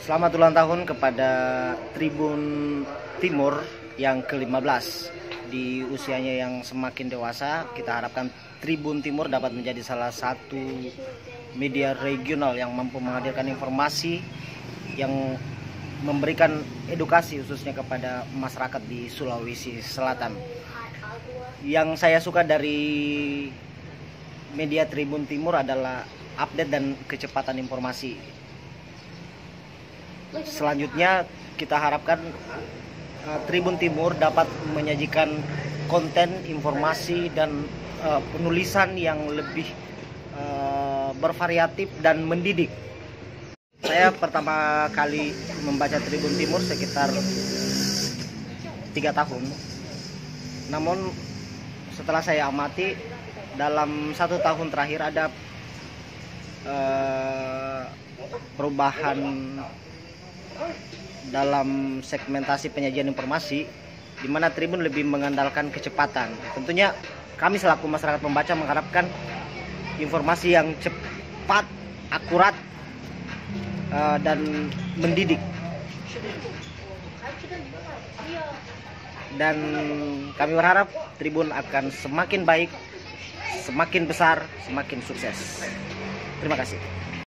Selamat ulang tahun kepada Tribun Timur yang ke-15 di usianya yang semakin dewasa kita harapkan Tribun Timur dapat menjadi salah satu media regional yang mampu menghadirkan informasi yang memberikan edukasi khususnya kepada masyarakat di Sulawesi Selatan. Yang saya suka dari media Tribun Timur adalah update dan kecepatan informasi selanjutnya kita harapkan uh, Tribun Timur dapat menyajikan konten informasi dan uh, penulisan yang lebih uh, bervariatif dan mendidik. Saya pertama kali membaca Tribun Timur sekitar tiga tahun. Namun setelah saya amati dalam satu tahun terakhir ada uh, perubahan dalam segmentasi penyajian informasi di mana Tribun lebih mengandalkan kecepatan. Tentunya kami selaku masyarakat pembaca mengharapkan informasi yang cepat, akurat, uh, dan mendidik. Dan kami berharap Tribun akan semakin baik, semakin besar, semakin sukses. Terima kasih.